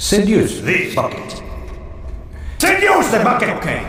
Seduce the bucket. Seduce the bucket! Okay.